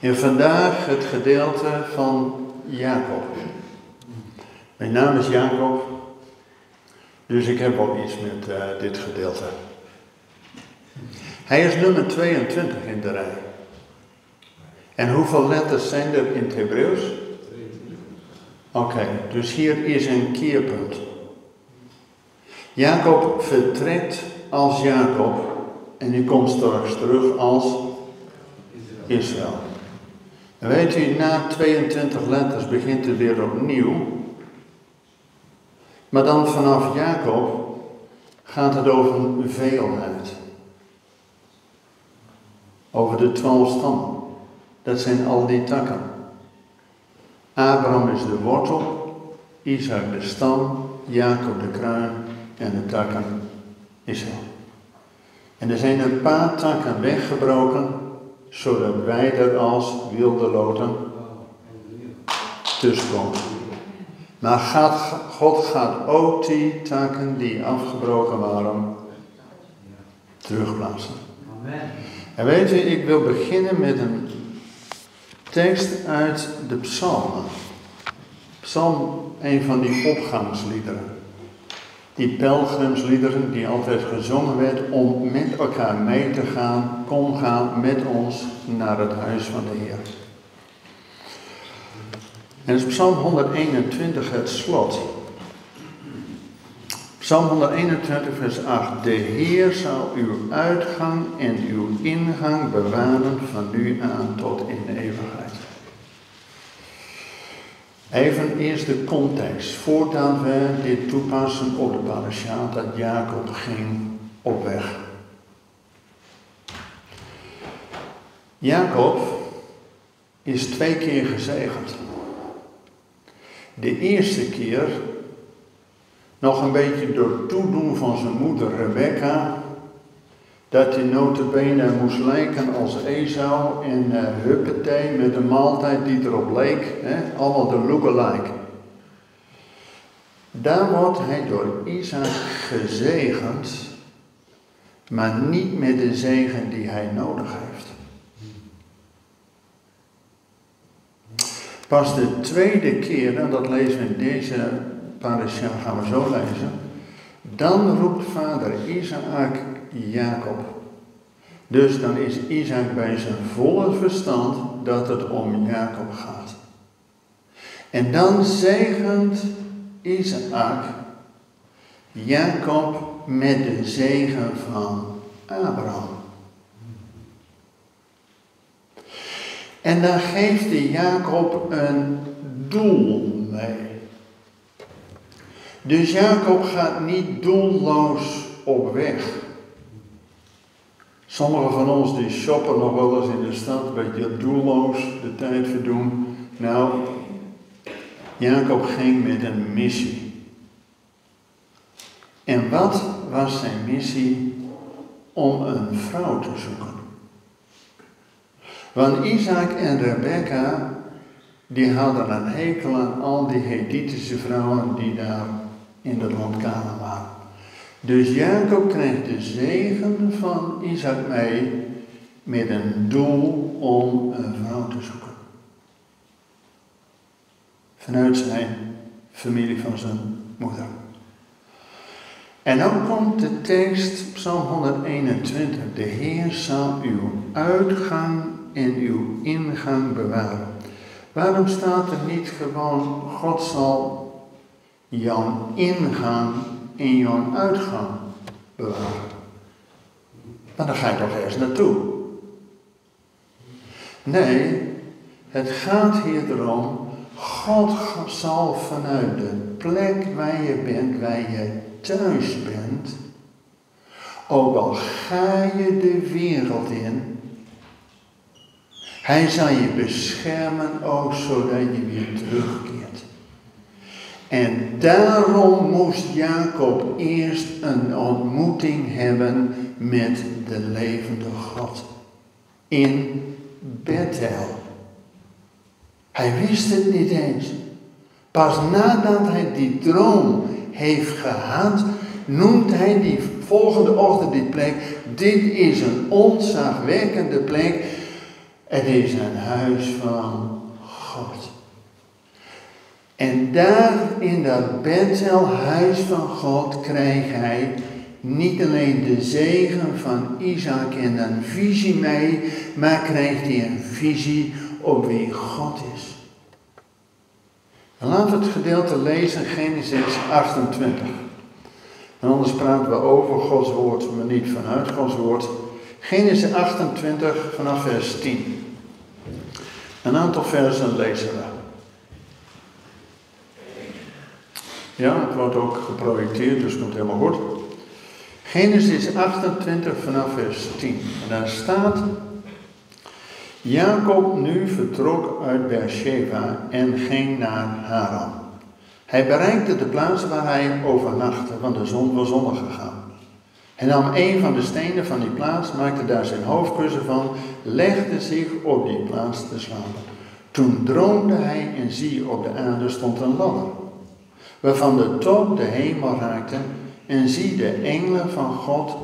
En vandaag het gedeelte van Jacob. Mijn naam is Jacob, dus ik heb wel iets met uh, dit gedeelte. Hij is nummer 22 in de rij. En hoeveel letters zijn er in het Hebreeuws? Oké, dus hier is een keerpunt. Jacob vertrekt als Jacob en hij komt straks terug als Israël. En weet u, na 22 letters begint het weer opnieuw. Maar dan vanaf Jacob gaat het over veelheid. Over de twaalf stammen. Dat zijn al die takken. Abraham is de wortel, Isaac de stam, Jacob de kruin en de takken Israël. En er zijn een paar takken weggebroken, zodat wij er als wilde loten tussenkomen. Maar God gaat ook die takken die afgebroken waren terugplaatsen. En weet je, ik wil beginnen met een tekst uit de psalmen. Psalm, een van die opgangsliederen. Die pelgrimsliederen die altijd gezongen werd om met elkaar mee te gaan, kom gaan met ons naar het huis van de Heer. En is Psalm 121 het slot. Psalm 121, vers 8. De Heer zal uw uitgang en uw ingang bewaren van nu aan tot in de eeuwigheid. Even eerst de context. Voordat we dit toepassen op de parasha, dat Jacob ging op weg. Jacob is twee keer gezegend. De eerste keer nog een beetje door toedoen van zijn moeder Rebecca, dat hij notabene moest lijken als Esau en uh, met een maaltijd die erop leek, hè, allemaal de lookalike. Daar wordt hij door Isaac gezegend, maar niet met de zegen die hij nodig heeft. Pas de tweede keer, en dat lezen we in deze parasha, gaan we zo lezen. Dan roept vader Isaac Jacob. Dus dan is Isaac bij zijn volle verstand dat het om Jacob gaat. En dan zegent Isaac Jacob met de zegen van Abraham. En dan geeft de Jacob een doel mee. Dus Jacob gaat niet doelloos op weg. Sommigen van ons die shoppen nog wel eens in de stad, een beetje doelloos de tijd verdoen. Nou, Jacob ging met een missie. En wat was zijn missie? Om een vrouw te zoeken. Want Isaac en Rebecca, die hadden een hekel aan al die Hethitische vrouwen die daar in het land Canaan waren. Dus Jacob krijgt de zegen van Isaac mee met een doel om een vrouw te zoeken. Vanuit zijn familie van zijn moeder. En dan komt de tekst, Psalm 121. De Heer zal uw uitgang en uw ingang bewaren. Waarom staat er niet gewoon, God zal jouw ingang en jouw uitgang bewaren. Maar dan ga je toch ergens naartoe. Nee, het gaat hier erom, God zal vanuit de plek waar je bent, waar je thuis bent, ook al ga je de wereld in, hij zal je beschermen ook zodat je weer terugkeert. En daarom moest Jacob eerst een ontmoeting hebben met de levende God. In Bethel. Hij wist het niet eens. Pas nadat hij die droom heeft gehad, noemt hij die volgende ochtend die plek. Dit is een onzagwekkende plek. Het is een huis van God. En daar in dat Bethel, huis van God, krijgt hij niet alleen de zegen van Isaac en een visie mee, maar krijgt hij een visie op wie God is. En laten we het gedeelte lezen, Genesis 28. En anders praten we over Gods woord, maar niet vanuit Gods woord. Genesis 28 vanaf vers 10. Een aantal versen lezen we. Ja, het wordt ook geprojecteerd, dus het komt helemaal goed. Genesis 28 vanaf vers 10. En daar staat. Jacob nu vertrok uit Beersheba en ging naar Haran. Hij bereikte de plaats waar hij overnachtte, want de zon was ondergegaan. Hij nam een van de stenen van die plaats, maakte daar zijn hoofdkussen van, legde zich op die plaats te slapen. Toen droomde hij en zie op de aarde stond een ladder, waarvan de top de hemel raakte en zie de engelen van God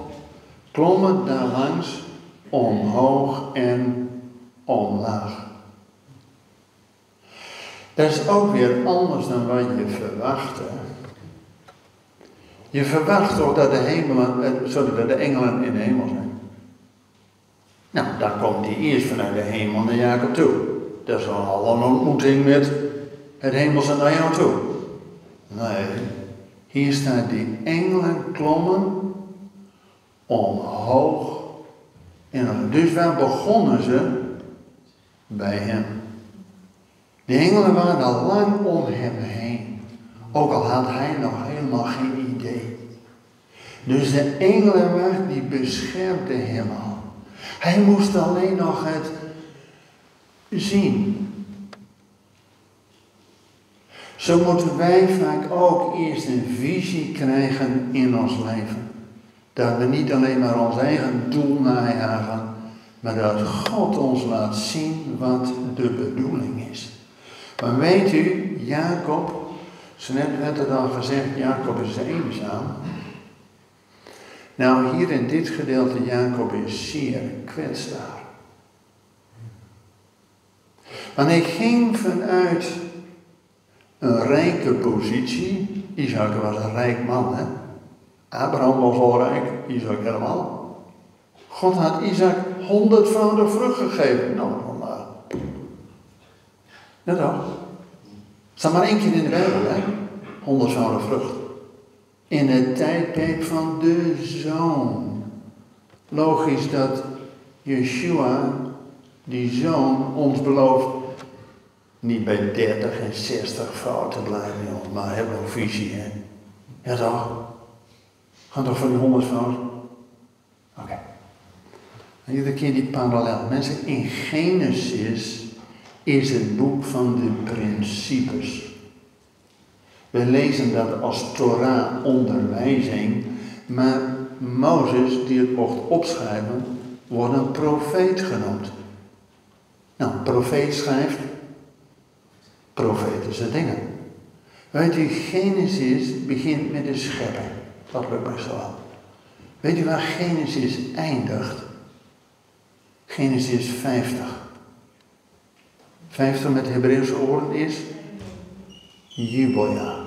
klommen daar langs omhoog en omlaag. Dat is ook weer anders dan wat je verwachtte. Je verwacht toch dat de, eh, de engelen in de hemel zijn. Nou, dan komt hij eerst vanuit de hemel naar Jacob toe. Dat is al een ontmoeting met het hemelse naar jou toe. Nee, hier staat die engelen klommen omhoog. En dus waar begonnen ze? Bij hem. De engelen waren al lang om hem heen. Ook al had hij nog helemaal geen idee. Dus de engelenwacht die beschermde hem al. Hij moest alleen nog het zien. Zo moeten wij vaak ook eerst een visie krijgen in ons leven. Dat we niet alleen maar ons eigen doel najagen, maar dat God ons laat zien wat de bedoeling is. Maar weet u, Jacob, zo net werd er dan gezegd, Jacob is eenzaam. Nou, hier in dit gedeelte, Jacob is zeer kwetsbaar. Want hij ging vanuit een rijke positie. Isaac was een rijk man, hè. Abraham was al rijk, Isaac helemaal. God had Isaac honderdvoudig vrucht gegeven. Nou, maar. Ja? Het staat maar één keer in de Bijbel, hè? Honderdvoudig vrucht. In het tijdperk van de zoon. Logisch dat Yeshua, die zoon, ons belooft niet bij 30 en 60 fouten blijven, maar hebben een visie, hè? Ja toch? Gaan toch van die 100 fouten? Oké. Okay. Iedere keer die parallel. Mensen, in Genesis is het boek van de principes. We lezen dat als Torah onderwijzing, maar Mozes, die het mocht opschrijven, wordt een profeet genoemd. Nou, profeet schrijft profetische dingen. Weet u, Genesis begint met de schepping. Dat lukt best wel. Weet u waar Genesis eindigt? Genesis 50. 50 met Hebreeuwse oren is jubeljaar.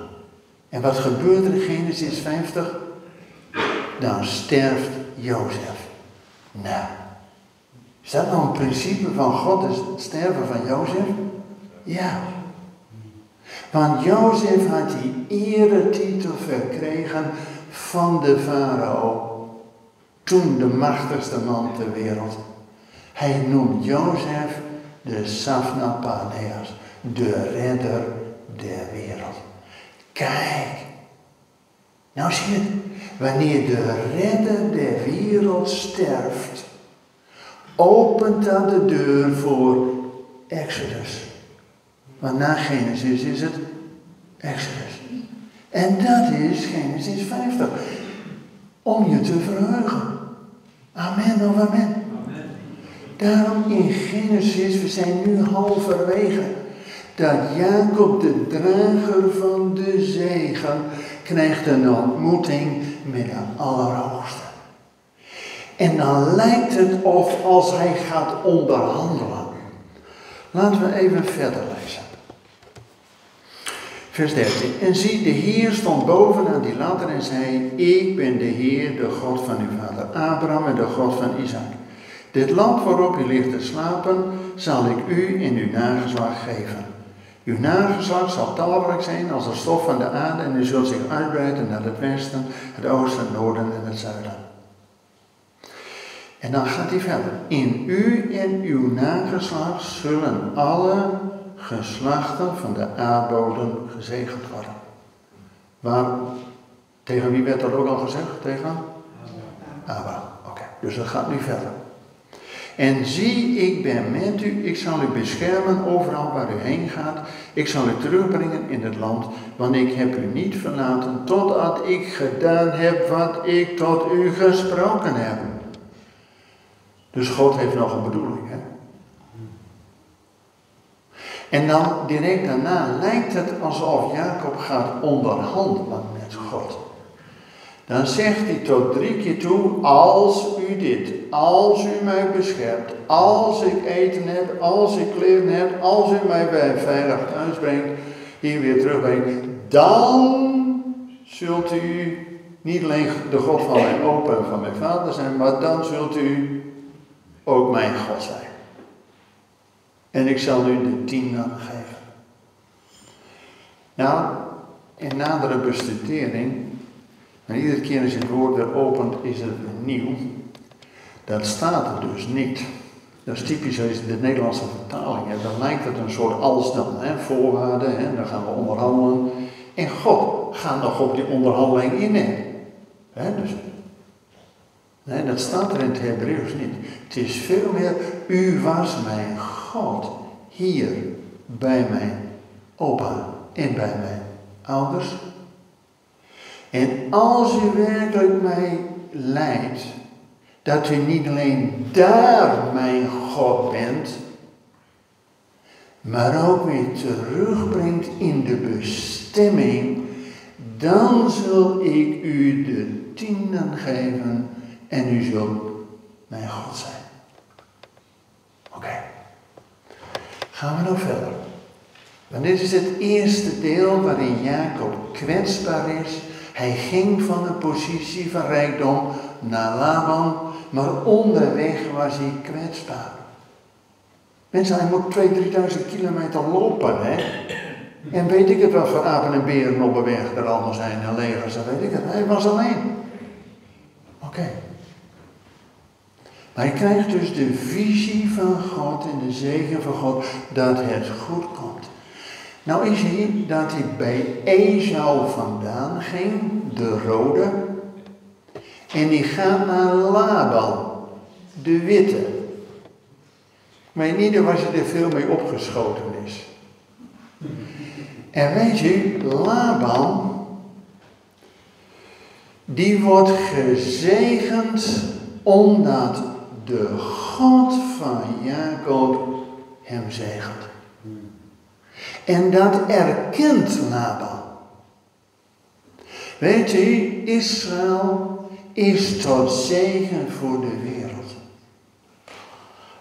En wat gebeurt er in Genesis 50? Dan sterft Jozef. Nou, is dat nou een principe van God, het sterven van Jozef? Ja. Want Jozef had die eretitel verkregen van de farao. Toen de machtigste man ter wereld. Hij noemt Jozef de Safna Paneas, de redder der wereld. Kijk, nou zie je wanneer de redder der wereld sterft, opent dat de deur voor Exodus. Maar na Genesis is het Exodus. En dat is Genesis 50. Om je te verheugen. Amen of amen. Daarom in Genesis, we zijn nu halverwege, dat Jacob, de drager van de zegen, krijgt een ontmoeting met de Allerhoogste. En dan lijkt het of als hij gaat onderhandelen, Laten we even verder lezen. Vers 13. En zie, de Heer stond boven aan die ladder en zei: Ik ben de Heer, de God van uw vader Abraham en de God van Isaac. Dit land waarop u ligt te slapen, zal ik u in uw nageslacht geven. Uw nageslacht zal talrijk zijn als de stof van de aarde en u zult zich uitbreiden naar het westen, het oosten, het noorden en het zuiden. En dan gaat hij verder. In u en uw nageslacht zullen alle geslachten van de aardbodem gezegend worden. Waar, tegen wie werd dat ook al gezegd? Tegen? Abraham. Oké, dus dat gaat nu verder. En zie, ik ben met u, ik zal u beschermen overal waar u heen gaat. Ik zal u terugbrengen in het land, want ik heb u niet verlaten totdat ik gedaan heb wat ik tot u gesproken heb. Dus God heeft nog een bedoeling. Hè? En dan direct daarna lijkt het alsof Jacob gaat onderhandelen met God. Dan zegt hij tot drie keer toe, als u dit, als u mij beschermt, als ik eten heb, als ik kleren heb, als u mij bij veilig thuis brengt, hier weer terugbrengt, dan zult u niet alleen de God van mijn opa en van mijn vader zijn, maar dan zult u ook mijn God zijn. En ik zal u de tiende geven. Nou, in nadere bestudering en iedere keer als je het woord weer opent, is het nieuw. Dat staat er dus niet. Dat is typisch als je de Nederlandse vertaling hebt. Dan lijkt het een soort als dan, hè, voorwaarden, hè, dan gaan we onderhandelen. En God gaat nog op die onderhandeling in. Hè, dus, dat staat er in het Hebreeuws niet. Het is veel meer, u was mijn God hier bij mijn opa en bij mijn ouders en als u werkelijk mij leidt, dat u niet alleen daar mijn God bent, maar ook weer terugbrengt in de bestemming, dan zul ik u de tienden geven en u zult mijn God zijn. Oké. Gaan we nog verder. Want dit is het eerste deel waarin Jacob kwetsbaar is hij ging van een positie van rijkdom naar Laban, maar onderweg was hij kwetsbaar. Mensen, hij moet 2.000, 3.000 kilometer lopen, hè. En weet ik het wel voor apen en beren op de weg er allemaal zijn en legers, dan weet ik het. Hij was alleen. Oké. Hij krijgt dus de visie van God en de zegen van God dat het goed komt. Nou is hij dat hij bij Esau vandaan ging, de rode, en die gaat naar Laban, de witte. Maar in ieder was hij er veel mee opgeschoten is. En weet je, Laban, die wordt gezegend omdat de God van Jacob hem zegent. En dat erkent Laban. Weet u, Israël is tot zegen voor de wereld.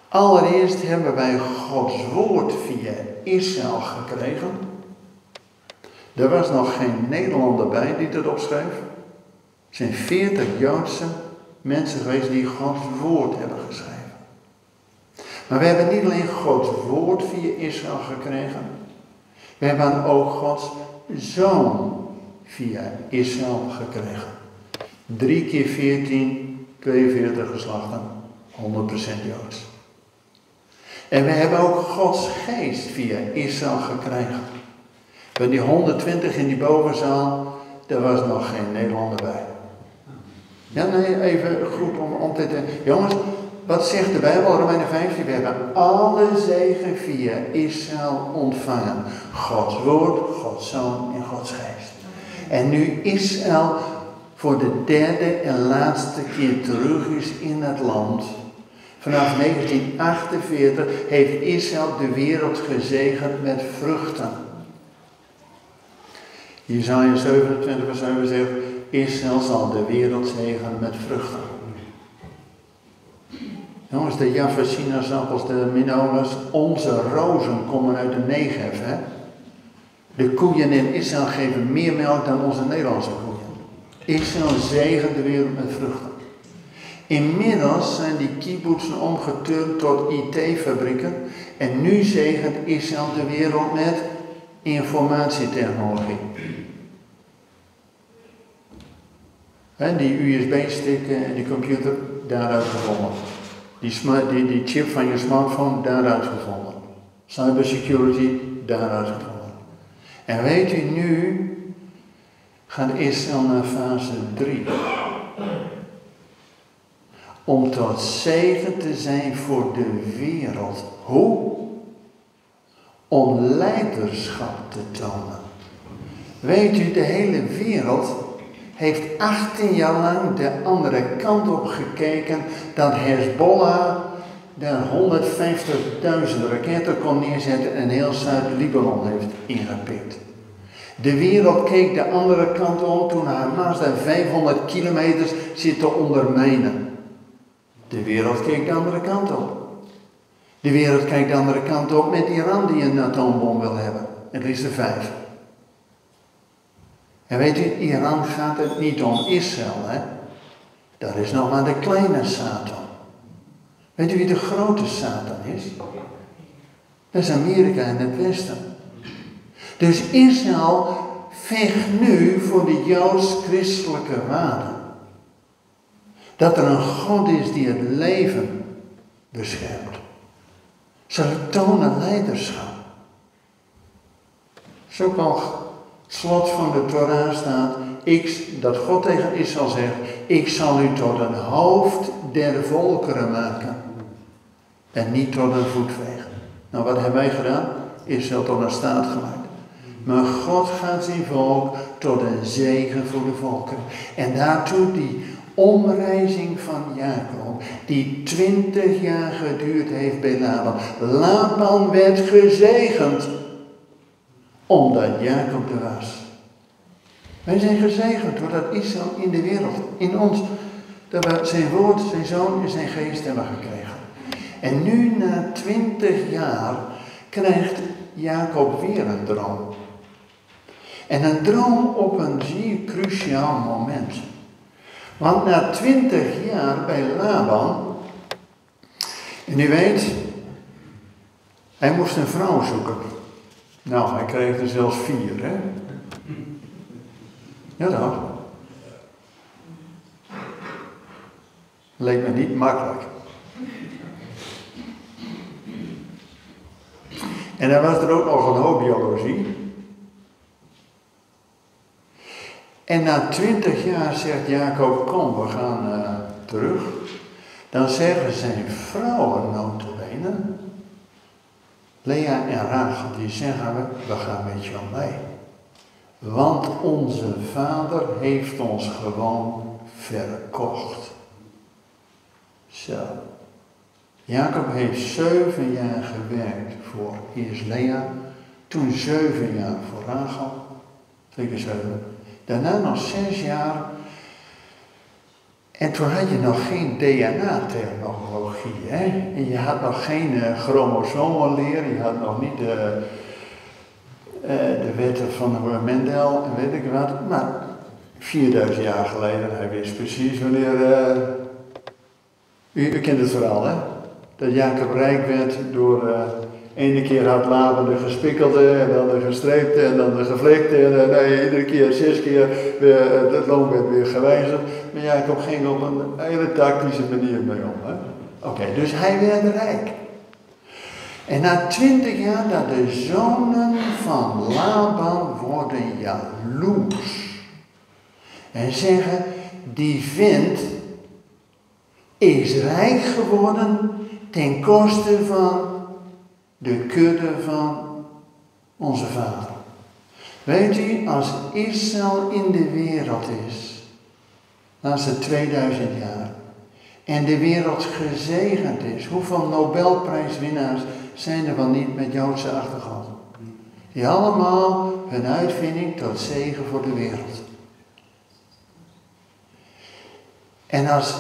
Allereerst hebben wij Gods woord via Israël gekregen. Er was nog geen Nederlander bij die dat opschreef. Er zijn veertig Joodse mensen geweest die Gods woord hebben geschreven. Maar we hebben niet alleen Gods woord via Israël gekregen. We hebben ook Gods zoon via Israël gekregen. 3 keer 14, 42 geslachten, 100% Joods. En we hebben ook Gods geest via Israël gekregen. Bij die 120 in die bovenzaal, daar was nog geen Nederlander bij. Ja, nee, even groep om, om te... Jongens, wat zegt de Bijbel, Romeinen 15? We hebben alle zegen via Israël ontvangen. Gods woord, Gods zoon en Gods geest. En nu Israël voor de derde en laatste keer terug is in het land. Vanaf 1948 heeft Israël de wereld gezegend met vruchten. Jezaja 27 vers 7 zegt, Israël zal de wereld zegenen met vruchten. Jongens, de Java sinaasappels, de minolas, onze rozen komen uit de Negev. Hè? De koeien in Israël geven meer melk dan onze Nederlandse koeien. Israël zegent de wereld met vruchten. Inmiddels zijn die kibbutzen omgeturnd tot IT-fabrieken en nu zegent Israël de wereld met informatietechnologie. En die USB-stick en die computer, daaruit gevonden. Die, die, die chip van je smartphone, daaruit gevonden. Cybersecurity, daaruit gevonden. En weet u, nu gaat Israël naar fase 3. Om tot zegen te zijn voor de wereld. Hoe? Om leiderschap te tonen. Weet u, de hele wereld heeft 18 jaar lang de andere kant op gekeken dat Hezbollah daar 150.000 raketten kon neerzetten en heel Zuid-Libanon heeft ingepikt. De wereld keek de andere kant op toen Hamas daar 500 kilometers zit te ondermijnen. De wereld keek de andere kant op. De wereld kijkt de andere kant op met Iran die een atoombom wil hebben. Het liefst er vijf. En weet u, Iran gaat het niet om Israël, hè. Dat is nog maar de kleine Satan. Weet u wie de grote Satan is? Dat is Amerika en het Westen. Dus Israël vecht nu voor de joods-christelijke waarden. Dat er een God is die het leven beschermt. Ze tonen leiderschap. Zo kan slot van de Torah staat, ik, dat God tegen Israël zegt, ik zal u tot een hoofd der volkeren maken. En niet tot een voetveeg. Nou, wat hebben wij gedaan? Israël tot een staat gemaakt. Maar God gaat zijn volk tot een zegen voor de volken. En daartoe die omreizing van Jacob, die twintig jaar geduurd heeft bij Laban. Laban werd gezegend, omdat Jacob er was. Wij zijn gezegend doordat Israël in de wereld, in ons, dat we zijn woord, zijn zoon en zijn geest hebben gekregen. En nu na twintig jaar krijgt Jacob weer een droom. En een droom op een zeer cruciaal moment. Want na twintig jaar bij Laban, en u weet, hij moest een vrouw zoeken. Nou, hij kreeg er zelfs vier, hè? Ja, dat. Leek me niet makkelijk. En dan was er ook nog een hoop. En na twintig jaar zegt Jacob, kom, we gaan uh, terug. Dan zeggen zijn vrouwen notabene, Lea en Rachel, die zeggen we, we gaan met jou mee. Want onze vader heeft ons gewoon verkocht. Zo. Jacob heeft zeven jaar gewerkt voor eerst Lea, toen zeven jaar voor Rachel, zeven, Daarna nog zes jaar. En toen had je nog geen DNA-technologie. Hè? En je had nog geen uh. Je had nog niet de, uh, de wetten van Mendel en weet ik wat. Maar 4000 jaar geleden, hij wist precies wanneer. Uh, u, kent het verhaal, hè? Dat Jacob rijk werd door Ene keer had Laban de gespikkelde en dan de gestreepte en dan de gevlekte. En nee, iedere keer, zes keer, weer, eh, het loon werd weer gewijzigd. Maar Jacob ging op een hele tactische manier mee om. Oké, dus hij werd rijk. En na twintig jaar dat de zonen van Laban worden jaloers. En zeggen, die vent is rijk geworden ten koste van de kudde van onze vader. Weet u, als Israël in de wereld is, laatste 2000 jaar, en de wereld gezegend is, hoeveel Nobelprijswinnaars zijn er wel niet met Joodse achtergrond? Die allemaal hun uitvinding tot zegen voor de wereld. En als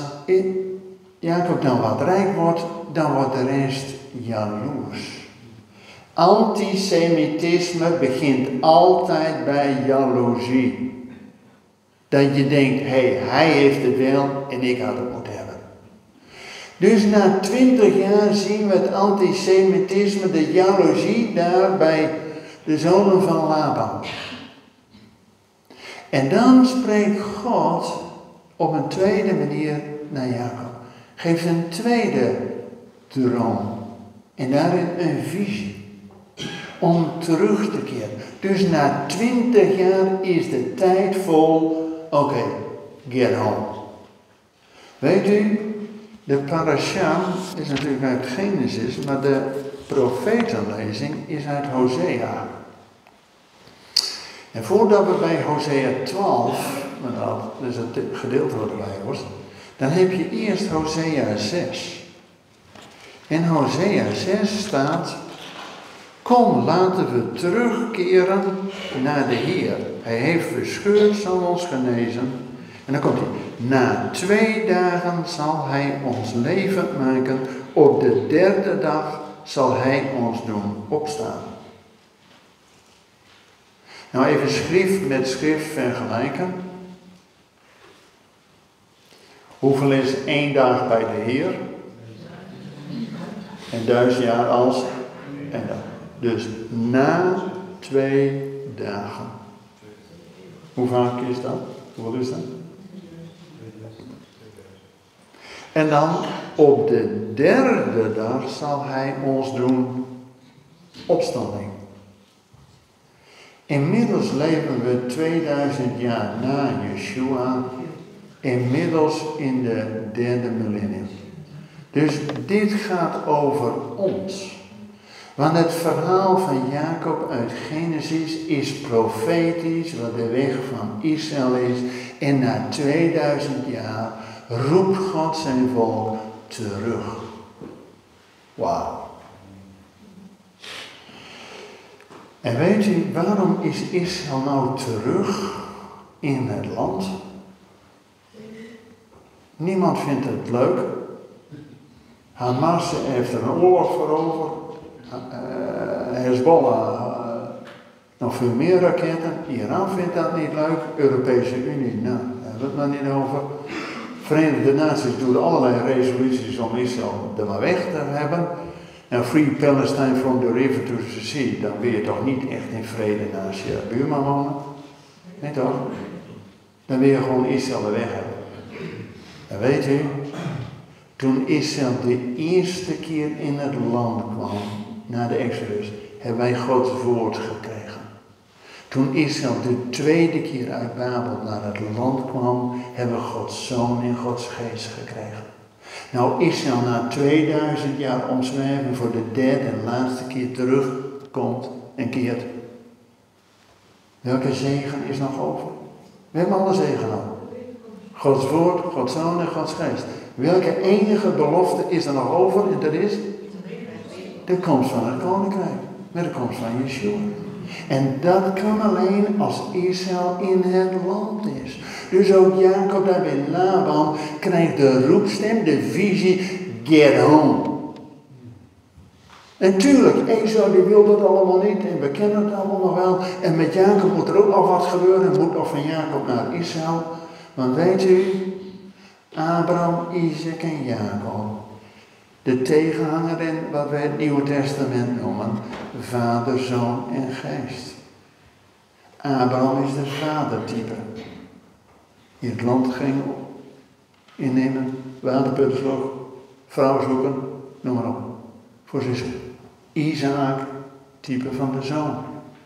Jacob dan wat rijk wordt, dan wordt de rest jaloers. Antisemitisme begint altijd bij jaloezie. Dat je denkt, hé, hey, hij heeft het wel en ik had het moeten hebben. Dus na twintig jaar zien we het antisemitisme, de jaloezie daar bij de zonen van Laban. En dan spreekt God op een tweede manier naar Jacob. Geeft een tweede droom. En daarin een visie. Om terug te keren. Dus na twintig jaar is de tijd vol. Oké, get home. Weet u, de parasha is natuurlijk uit Genesis, maar de profetenlezing is uit Hosea. En voordat we bij Hosea 12, dat is het gedeelte wat erbij was, dan heb je eerst Hosea 6. In Hosea 6 staat, kom laten we terugkeren naar de Heer. Hij heeft verscheurd, zal ons genezen. En dan komt hij, na twee dagen zal hij ons leven maken, op de derde dag zal hij ons doen opstaan. Nou, even schrift met schrift vergelijken. Hoeveel is één dag bij de Heer? En duizend jaar als en dan. Dus na twee dagen. Hoe vaak is dat? Hoeveel is dat? En dan op de derde dag zal hij ons doen opstanding. Inmiddels leven we 2000 jaar na Yeshua, inmiddels in de derde millennium. Dus dit gaat over ons. Want het verhaal van Jacob uit Genesis is profetisch, wat de weg van Israël is. En na 2000 jaar roept God zijn volk terug. Wauw. En weet u, waarom is Israël nou terug in het land? Niemand vindt het leuk. Hamas heeft er een oorlog voor over. Uh, Hezbollah uh, nog veel meer raketten. Iran vindt dat niet leuk. Europese Unie, nou, daar hebben we het maar niet over. Verenigde Naties doen allerlei resoluties om Israël er maar weg te hebben. Nou, Free Palestine from the river to the sea, dan wil je toch niet echt in vrede naast je buurman wonen? Nee toch? Dan wil je gewoon Israël er weg hebben. En weet u, toen Israël de eerste keer in het land kwam, na de Exodus, hebben wij Gods woord gekregen. Toen Israël de tweede keer uit Babel naar het land kwam, hebben we Gods zoon en Gods geest gekregen. Nou, Israël na 2000 jaar omzwerven voor de derde en laatste keer terugkomt en keert. Welke zegen is nog over? We hebben alle zegen al. Gods woord, Gods zoon en Gods geest. Welke enige belofte is er nog over? En dat is de komst van het koninkrijk. Met de komst van Yeshua. En dat kan alleen als Israël in het land is. Dus ook Jacob daar bij Laban krijgt de roepstem, de visie, get home. En tuurlijk, Esau die wil dat allemaal niet en we kennen het allemaal nog wel. En met Jacob moet er ook nog wat gebeuren. Moet nog van Jacob naar Israël. Want weet u, Abraham, Isaac en Jacob. De tegenhanger in wat wij het Nieuwe Testament noemen, Vader, Zoon en Geest. Abraham is de vadertype. Die het land ging innemen, waterputten sloeg, vrouw zoeken, noem maar op. Voor zijn Isaac, type van de zoon,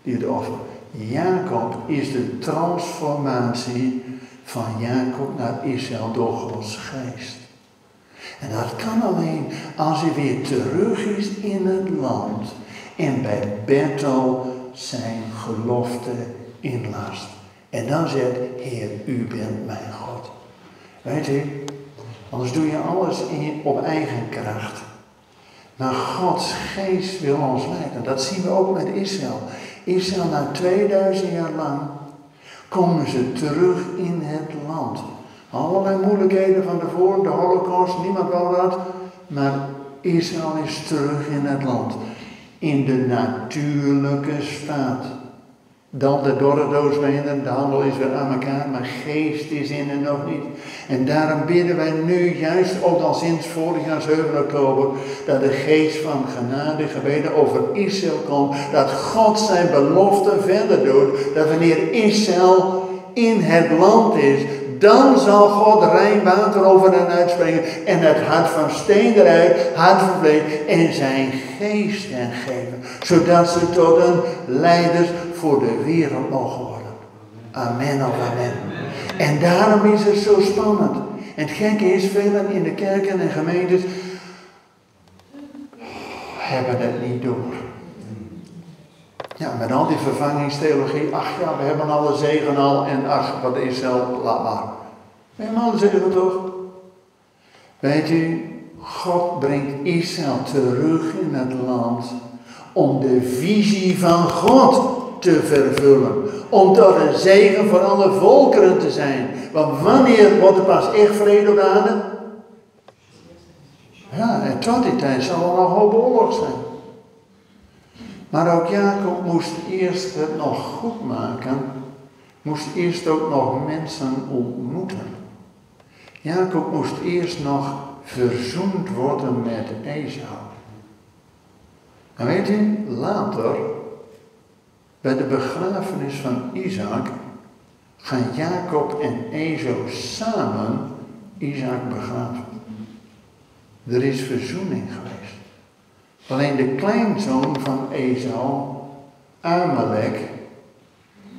die het offert. Jacob is de transformatie van Jacob naar Israël door Gods geest. En dat kan alleen als hij weer terug is in het land en bij Bethel zijn gelofte inlast. En dan zegt, Heer, u bent mijn God. Weet u, anders doe je alles in, op eigen kracht. Maar Gods geest wil ons leiden. Dat zien we ook met Israël. Israël na 2000 jaar lang komen ze terug in het land. Allerlei moeilijkheden van de voor, de holocaust, niemand wou dat. Maar Israël is terug in het land. In de natuurlijke staat. Dan de dorre doosbenen, de handel is weer aan elkaar, maar geest is in en nog niet. En daarom bidden wij nu, juist ook al sinds vorig jaar 7 oktober, dat de geest van genade gebeden over Israël komt. Dat God zijn belofte verder doet. Dat wanneer Israël in het land is, dan zal God rein water over hen uitspringen en het hart van steen eruit, hart van en zijn geest hen geven. Zodat ze tot een leiders voor de wereld mogen worden. Amen of amen. En daarom is het zo spannend. En het gekke is, velen in de kerken en gemeentes hebben het niet door. Ja, met al die vervangingstheologie, ach ja, we hebben alle zegen al en ach, wat is zelf, laat maar. We hebben alle zegen toch? Weet u, God brengt Israël terug in het land om de visie van God te vervullen. Om tot een zegen voor alle volkeren te zijn. Want wanneer wordt er pas echt vrede op aarde? Ja, en tot die tijd zal er nog hoop oorlog zijn. Maar ook Jacob moest eerst het nog goed maken. Moest eerst ook nog mensen ontmoeten. Jacob moest eerst nog verzoend worden met Esau. En weet u, later bij de begrafenis van Isaac gaan Jacob en Ezo samen Isaac begraven. Er is verzoening geweest. Alleen de kleinzoon van Esau, Amalek,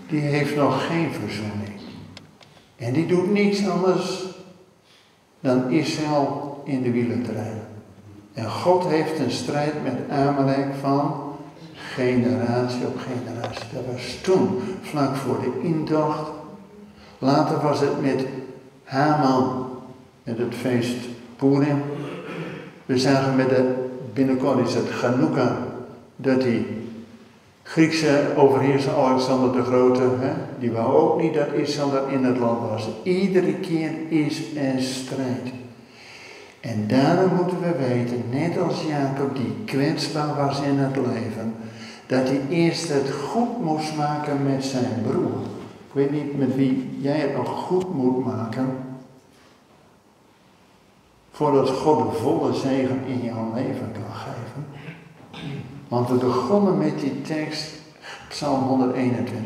die heeft nog geen verzoening. En die doet niets anders dan Israël in de wielen te rijden. En God heeft een strijd met Amalek van generatie op generatie. Dat was toen, vlak voor de intocht. Later was het met Haman, met het feest Purim. We zagen met de, binnenkort is het Chanukka, dat die Griekse overheerser Alexander de Grote, hè, die wou ook niet dat Israël in het land was. Iedere keer is er strijd. En daarom moeten we weten, net als Jacob die kwetsbaar was in het leven, dat hij eerst het goed moest maken met zijn broer. Ik weet niet met wie jij het nog goed moet maken, voordat God de volle zegen in jouw leven kan geven. Want we begonnen met die tekst, Psalm 121.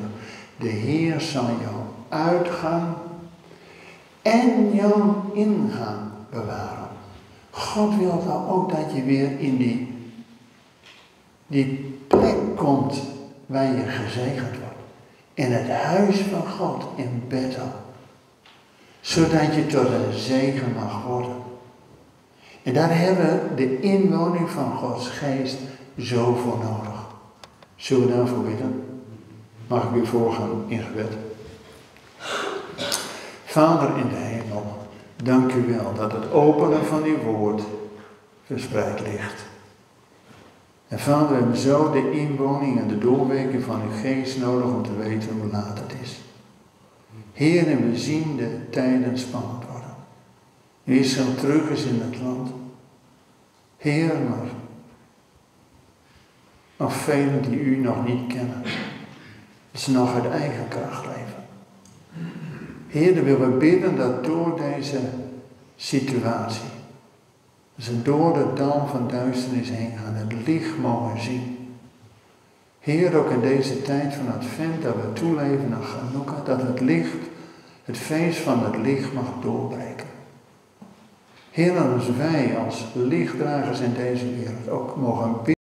De Heer zal jou uitgaan en jouw ingaan bewaren. God wil dan ook dat je weer in die, die plek komt waar je gezegend wordt. In het huis van God in Bethel. Zodat je tot een zegen mag worden. En daar hebben we de inwoning van Gods geest zo voor nodig. Zullen we daarvoor bidden? Mag ik u voorgaan in gebed? Vader in de hemel, dank u wel dat het openen van uw woord verspreid ligt. En vader, we hebben zo de inwoning en de doorwerking van uw geest nodig om te weten hoe laat het is. Heer, we zien de tijden spannend worden. Israël terug is in het land. Heer, maar nog velen die u nog niet kennen. Ze nog uit eigen kracht leven. Heer, we willen bidden dat door deze situatie ze door het dal van duisternis heen gaan, het licht mogen zien. Heer, ook in deze tijd van Advent, dat we toeleven naar Hanukkah, dat het licht, het feest van het licht mag doorbreken. Heer, als wij als lichtdragers in deze wereld ook mogen bidden.